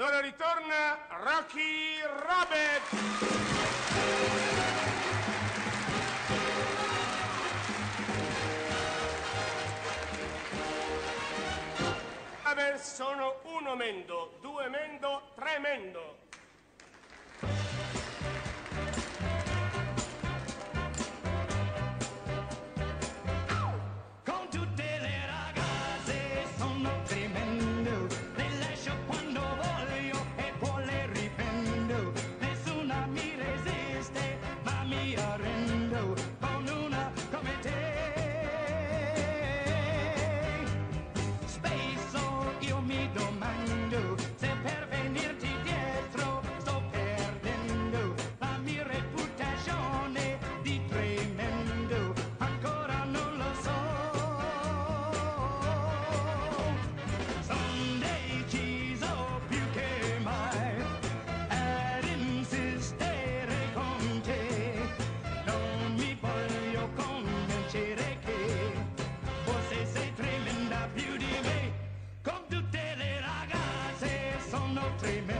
dove ritorna Rocky Robert. sono uno mendo, due mendo, tre mendo. countrymen.